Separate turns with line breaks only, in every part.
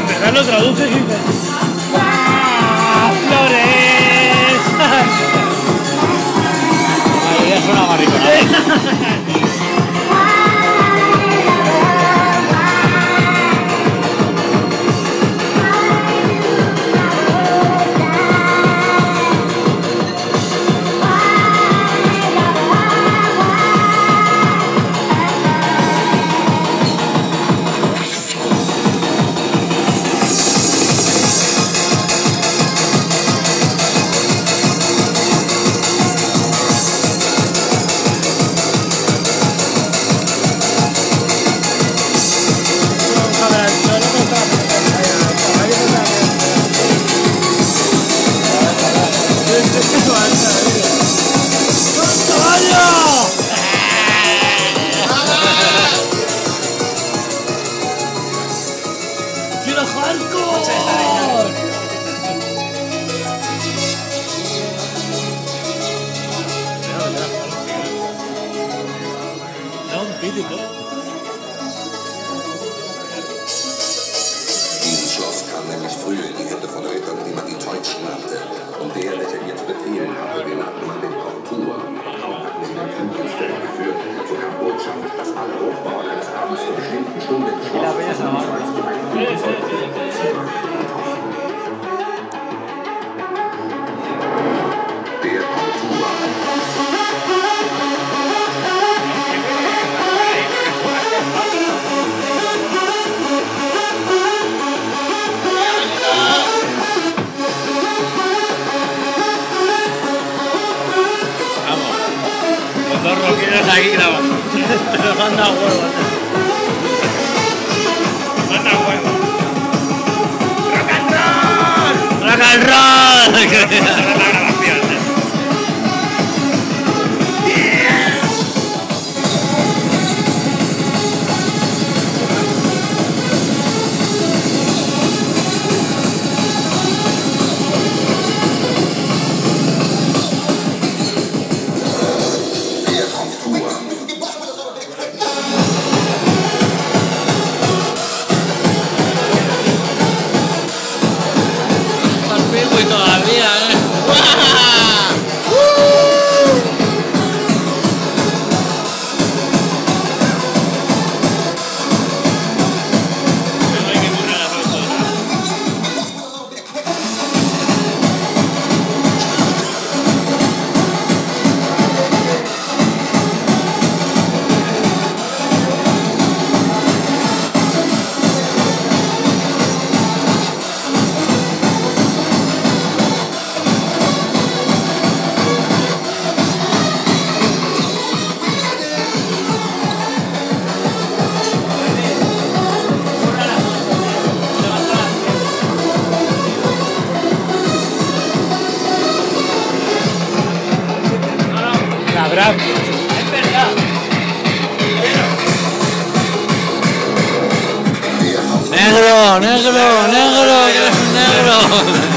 Empezar lo traduces
Tieren hatte den Hauptmann den Kontur. Hauptmann in den Flügelstellen geführt zur Botschaft, dass alle Hochbauer eines Abends zur bestimmten Stunde
geschlossen sind. Manda huevos. Manda huevos. ¡Rock and roll! ¡Rock and roll!
Sabrán.
Negro, negro, negro, negro.
No,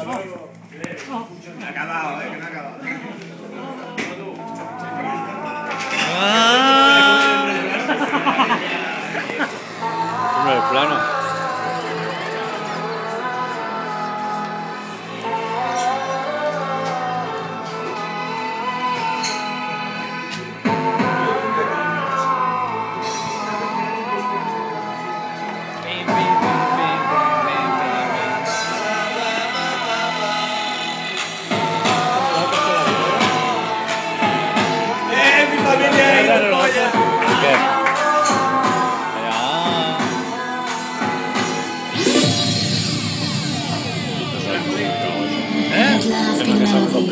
Hombre,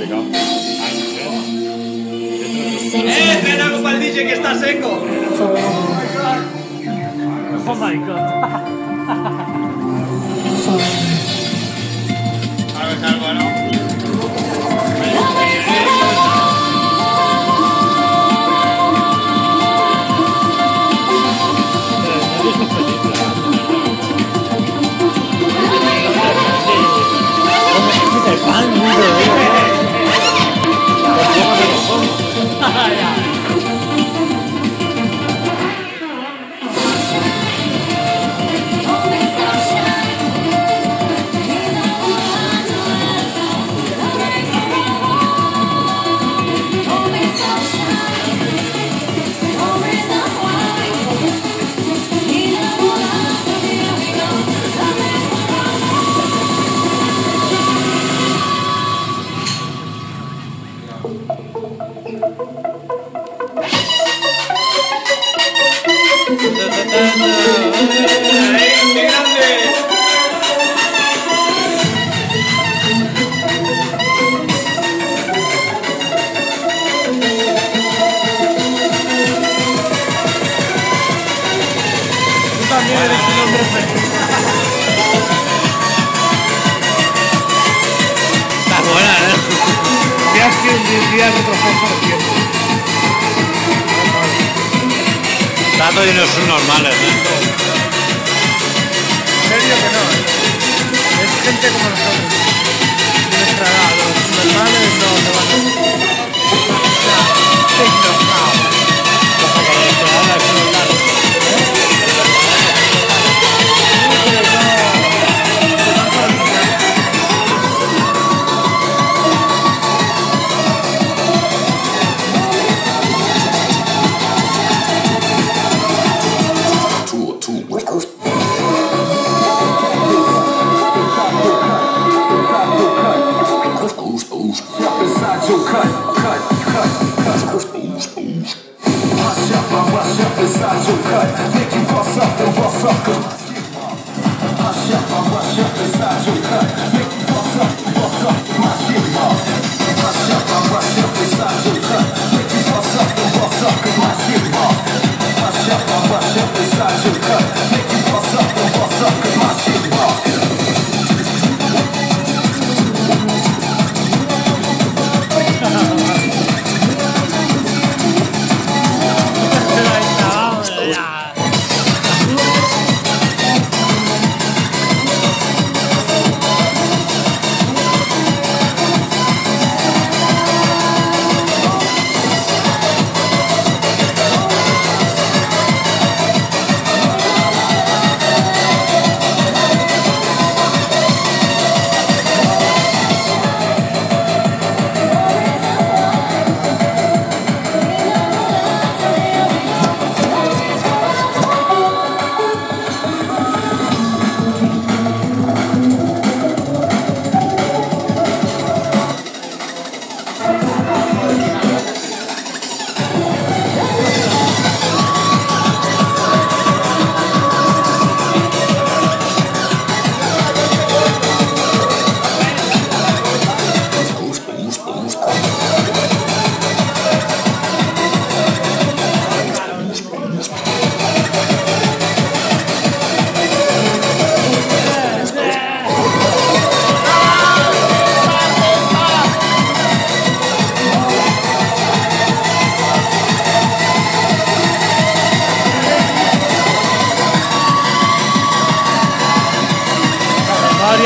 Complicado.
¡Eh! ¡Ven algo para el DJ que está seco!
Oh my god.
Ahora
que un día de otro forma siempre.
Trato y no son normales, ¿eh?
En serio que no, ¿eh? Es gente como nosotros. De nuestra edad, los normales no se van a... O sea, dignos, no.
your cut
Making
boss up,
then boss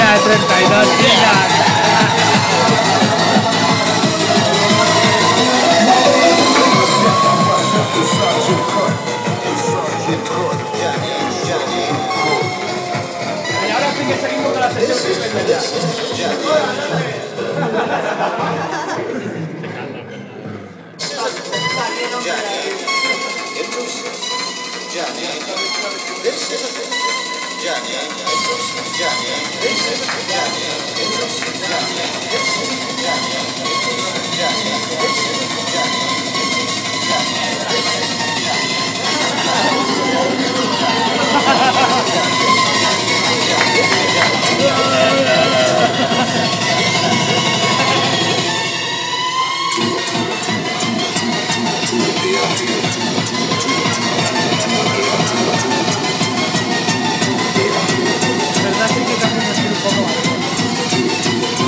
medalla de 32 libras. This is a Yeah.